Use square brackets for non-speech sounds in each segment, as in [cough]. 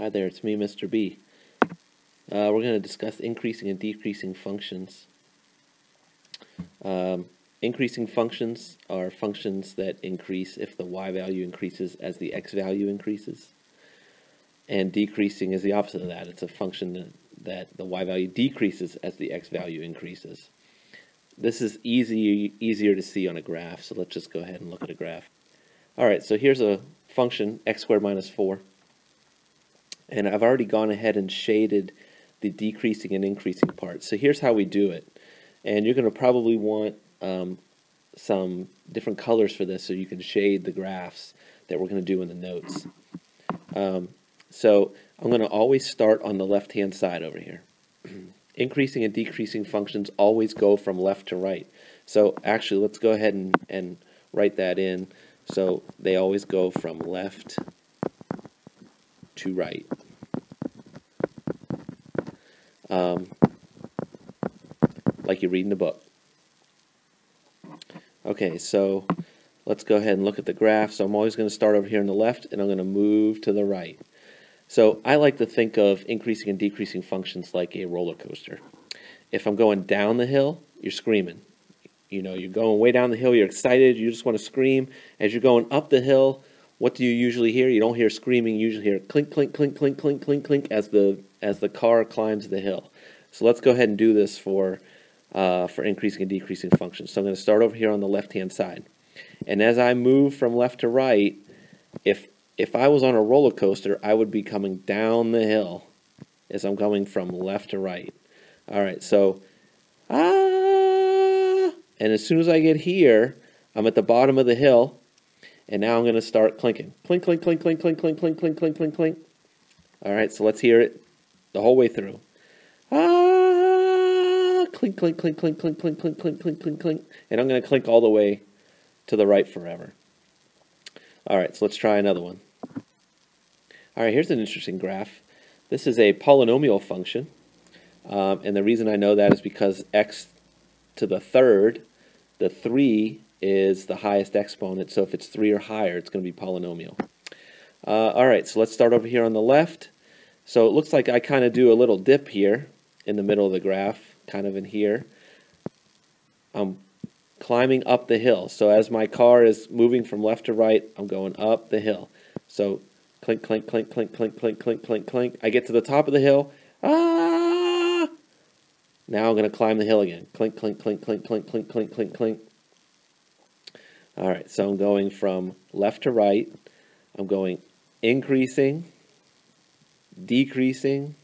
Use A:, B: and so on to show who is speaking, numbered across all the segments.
A: Hi there, it's me, Mr. B. Uh, we're going to discuss increasing and decreasing functions. Um, increasing functions are functions that increase if the y value increases as the x value increases. And decreasing is the opposite of that. It's a function that, the y value decreases as the x value increases. This is easy, easier to see on a graph, so let's just go ahead and look at a graph. Alright, so here's a function, x squared minus 4 and I've already gone ahead and shaded the decreasing and increasing part. So here's how we do it. And you're going to probably want um, some different colors for this so you can shade the graphs that we're going to do in the notes. Um, so I'm going to always start on the left hand side over here. [clears throat] Increasing and decreasing functions always go from left to right. So actually let's go ahead and, and write that in. So they always go from left to right. Um, like you read in the book. Okay, so let's go ahead and look at the graph. So I'm always going to start over here on the left, and I'm going to move to the right. So I like to think of increasing and decreasing functions like a roller coaster. If I'm going down the hill, you're screaming. You know, you're going way down the hill, you're excited, you just want to scream. As you're going up the hill, what do you usually hear? You don't hear screaming. You usually hear clink, clink, clink, clink, clink, clink, clink as the as the car climbs the hill. So let's go ahead and do this for uh, for increasing and decreasing functions. So I'm going to start over here on the left hand side, and as I move from left to right, if if I was on a roller coaster, I would be coming down the hill as I'm going from left to right. All right, so ah, and as soon as I get here, I'm at the bottom of the hill and now I'm going to start clinking. Clink, clink, clink, clink, clink, clink, clink, clink, clink, clink, clink. All right, so let's hear it the whole way through. Ah, clink, clink, clink, clink, clink, clink, clink, clink, clink, clink, clink. And I'm going to clink all the way to the right forever. All right, so let's try another one. All right, here's an interesting graph. This is a polynomial function. Um, and the reason I know that is because x to the third, the 3 is the highest exponent. So if it's 3 or higher, it's going to be polynomial. Uh, all right, so let's start over here on the left. So it looks like I kind of do a little dip here in the middle of the graph, kind of in here. I'm climbing up the hill. So as my car is moving from left to right, I'm going up the hill. So clink, clink, clink, clink, clink, clink, clink, clink, clink. I get to the top of the hill. Ah! Now I'm going to climb the hill again. Clink, clink, clink, clink, clink, clink, clink, clink, clink. All right, so I'm going from left to right. I'm going increasing, decreasing,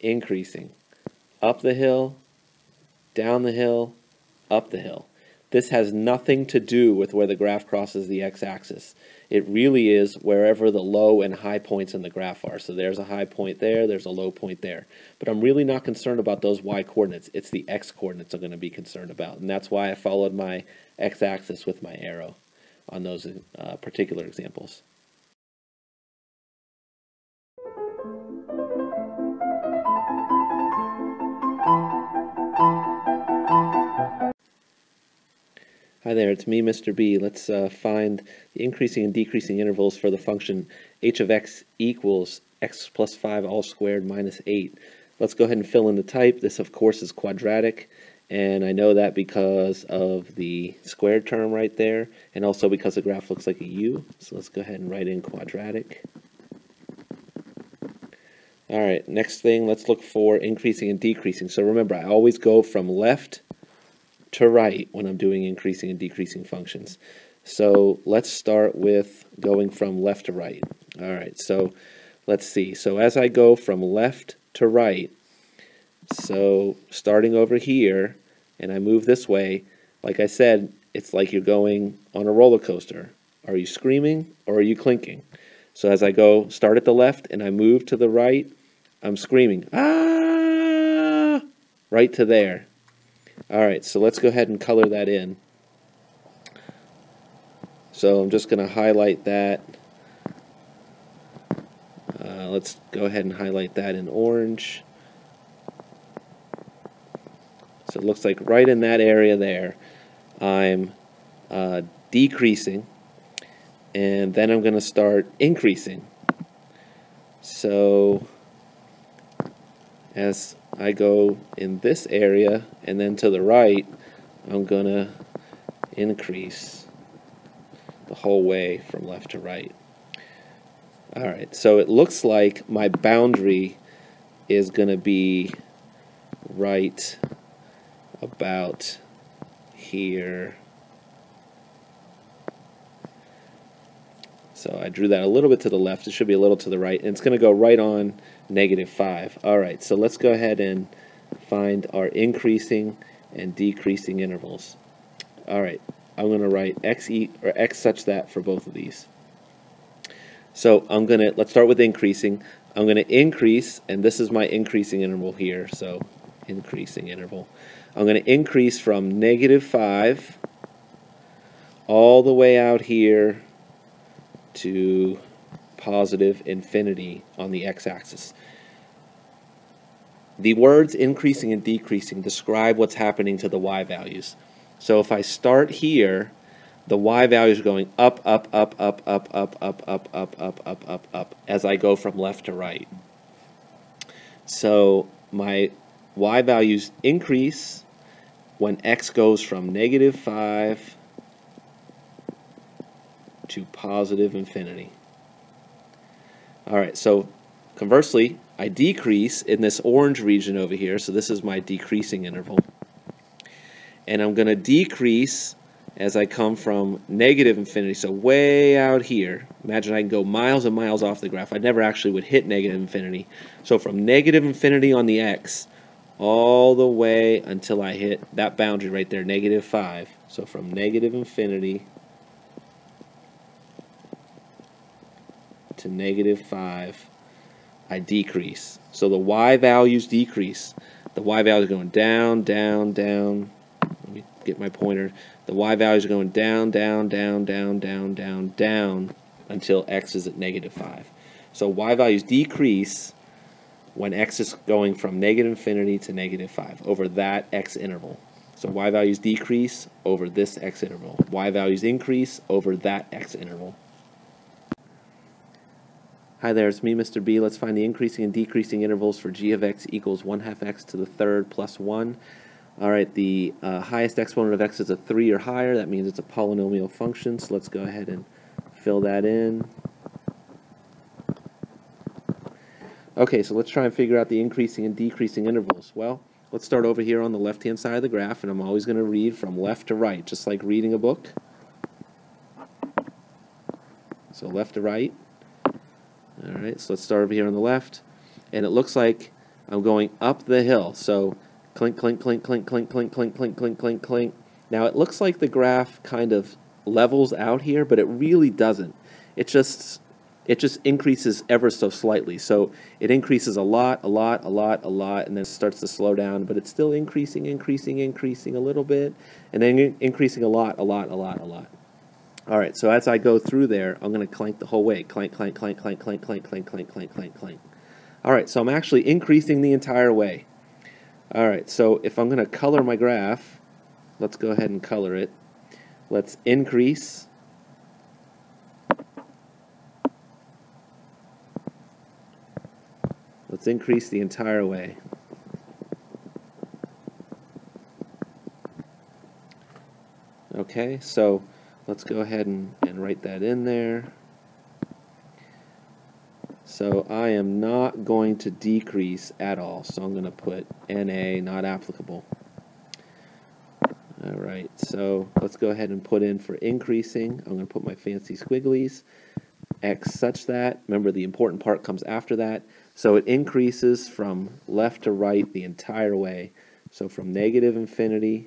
A: increasing. Up the hill, down the hill, up the hill. This has nothing to do with where the graph crosses the x-axis. It really is wherever the low and high points in the graph are. So there's a high point there, there's a low point there. But I'm really not concerned about those y coordinates. It's the x coordinates I'm going to be concerned about. And that's why I followed my x-axis with my arrow on those uh, particular examples. Hi there, it's me, Mr. B. Let's uh, find the increasing and decreasing intervals for the function h of x equals x plus 5 all squared minus 8. Let's go ahead and fill in the type. This, of course, is quadratic, and I know that because of the squared term right there, and also because the graph looks like a U. So let's go ahead and write in quadratic. All right, next thing, let's look for increasing and decreasing. So remember, I always go from left to right when I'm doing increasing and decreasing functions. So let's start with going from left to right. All right, so let's see. So as I go from left to right, so starting over here, and I move this way, like I said, it's like you're going on a roller coaster. Are you screaming or are you clinking? So as I go, start at the left and I move to the right, I'm screaming, ah, right to there. All right, so let's go ahead and color that in. So I'm just going to highlight that. Uh, let's go ahead and highlight that in orange. So it looks like right in that area there, I'm uh, decreasing, and then I'm going to start increasing. So as I go in this area and then to the right, I'm to increase the whole way from left to right. Alright, so it looks like my boundary is going to be right about here. So I drew that a little bit to the left. It should be a little to the right. And it's going to go right on negative 5. All right, so let's go ahead and find our increasing and decreasing intervals. All right, I'm going to write x e or x such that for both of these. So I'm going to, let's start with increasing. I'm going to increase, and this is my increasing interval here, so increasing interval. I'm going to increase from negative 5 all the way out here to positive infinity on the x-axis. The words increasing and decreasing describe what's happening to the y values. So if I start here, the y values are going up, up, up, up, up, up, up, up, up, up, up, up, up, as I go from left to right. So my y values increase when x goes from negative 5 to positive infinity. All right, so conversely, I decrease in this orange region over here, so this is my decreasing interval. And I'm going to decrease as I come from negative infinity, so way out here. Imagine I can go miles and miles off the graph. I never actually would hit negative infinity. So from negative infinity on the x all the way until I hit that boundary right there, negative 5. So from negative infinity to negative 5, I decrease. So the y values decrease. The y values are going down, down, down. Let me get my pointer. The y values are going down, down, down, down, down, down, down until x is at negative 5. So y values decrease when x is going from negative infinity to negative 5 over that x interval. So y values decrease over this x interval. y values increase over that x interval. Hi there, it's me, Mr. B. Let's find the increasing and decreasing intervals for g of x equals 1 half x to the third plus 1. All right, the uh, highest exponent of x is a 3 or higher. That means it's a polynomial function, so let's go ahead and fill that in. Okay, so let's try and figure out the increasing and decreasing intervals. Well, let's start over here on the left-hand side of the graph, and I'm always going to read from left to right, just like reading a book. So left to right. All right, so let's start over here on the left. And it looks like I'm going up the hill. So clink, clink, clink, clink, clink, clink, clink, clink, clink, clink, clink. Now it looks like the graph kind of levels out here, but it really doesn't. It just it just increases ever so slightly. So it increases a lot, a lot, a lot, a lot, and then starts to slow down, but it's still increasing, increasing, increasing a little bit, and then increasing a lot, a lot, a lot, a lot. All right, so as I go through there, I'm going to clank the whole way. Clank, clank, clank, clank, clank, clank, clank, clank, clank, clank, clank. All right, so I'm actually increasing the entire way. All right, so if I'm going to color my graph, let's go ahead and color it. Let's increase. Let's increase the entire way. Okay, so let's go ahead and, and write that in there. So I am not going to decrease at all. So I'm going to put NA not applicable. All right, so let's go ahead and put in for increasing. I'm going to put my fancy squigglies. X such that, remember the important part comes after that. So it increases from left to right the entire way. So from negative infinity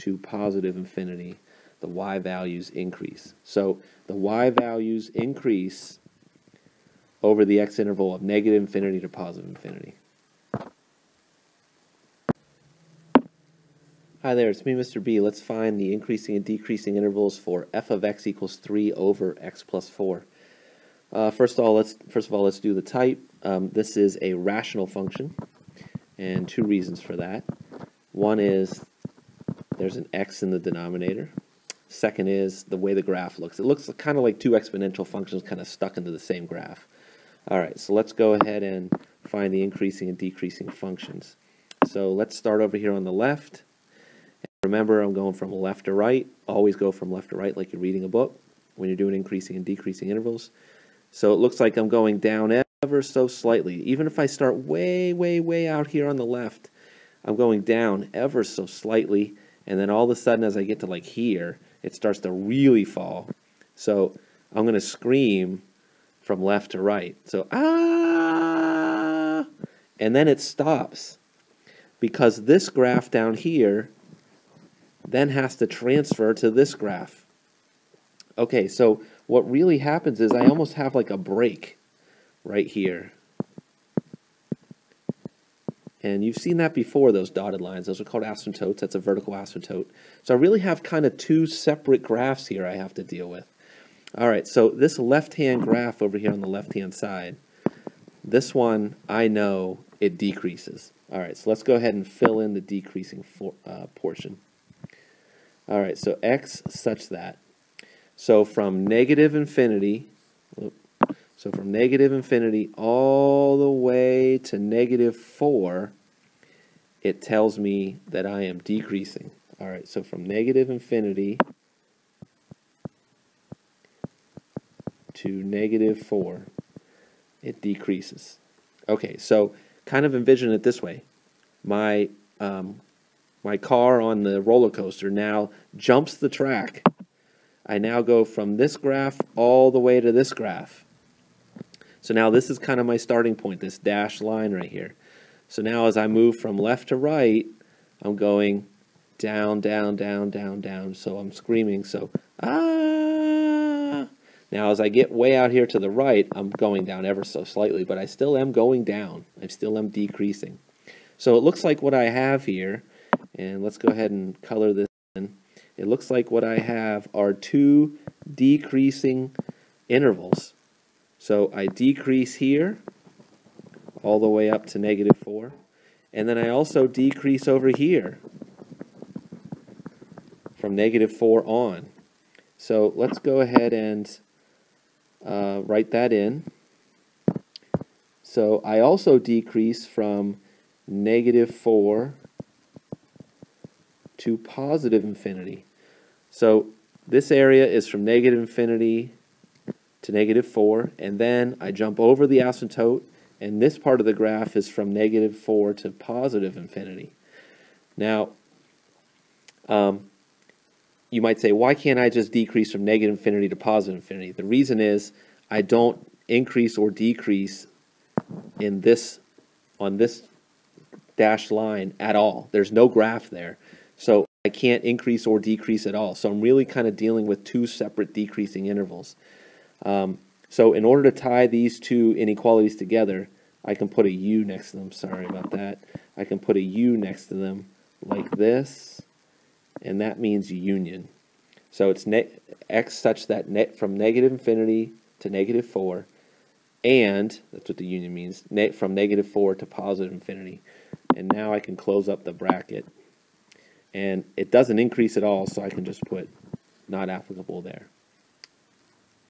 A: to positive infinity, the y values increase. So the y values increase over the x interval of negative infinity to positive infinity. Hi there, it's me, Mr. B. Let's find the increasing and decreasing intervals for f of x equals 3 over x plus 4. Uh, first of all, let's first of all let's do the type. Um, this is a rational function, and two reasons for that. One is there's an x in the denominator. Second is the way the graph looks. It looks kind of like two exponential functions kind of stuck into the same graph. All right, so let's go ahead and find the increasing and decreasing functions. So let's start over here on the left. Remember, I'm going from left to right. Always go from left to right like you're reading a book when you're doing increasing and decreasing intervals. So it looks like I'm going down ever so slightly. Even if I start way, way, way out here on the left, I'm going down ever so slightly. And then all of a sudden, as I get to like here, it starts to really fall. So I'm going to scream from left to right. So, ah! And then it stops because this graph down here then has to transfer to this graph. Okay, so what really happens is I almost have like a break right here. And you've seen that before, those dotted lines. Those are called asymptotes. That's a vertical asymptote. So I really have kind of two separate graphs here I have to deal with. All right, so this left-hand graph over here on the left-hand side, this one, I know it decreases. All right, so let's go ahead and fill in the decreasing for, uh, portion. All right, so x such that. So from negative infinity, so from negative infinity all the way to negative 4, it tells me that I am decreasing. All right, so from negative infinity to negative 4, it decreases. Okay, so kind of envision it this way. My um, my car on the roller coaster now jumps the track. I now go from this graph all the way to this graph. So now this is kind of my starting point, this dashed line right here. So now as I move from left to right, I'm going down, down, down, down, down. So I'm screaming, so ah. Now as I get way out here to the right, I'm going down ever so slightly, but I still am going down. I still am decreasing. So it looks like what I have here and let's go ahead and color this in. It looks like what I have are two decreasing intervals. So I decrease here all the way up to negative 4. And then I also decrease over here from negative 4 on. So let's go ahead and uh, write that in. So I also decrease from negative 4 to positive infinity. So this area is from negative infinity to negative 4, and then I jump over the asymptote, and this part of the graph is from negative 4 to positive infinity. Now, um, you might say, why can't I just decrease from negative infinity to positive infinity? The reason is I don't increase or decrease in this on this dashed line at all. There's no graph there. So I can't increase or decrease at all. So I'm really kind of dealing with two separate decreasing intervals. Um, so in order to tie these two inequalities together, I can put a u next to them. Sorry about that. I can put a u next to them like this, and that means union. So it's net x such that net from negative infinity to negative 4, and, that's what the union means, net from negative 4 to positive infinity. And now I can close up the bracket and it doesn't increase at all, so I can just put not applicable there.